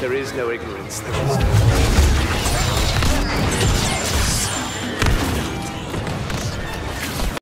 There is no ignorance. There is no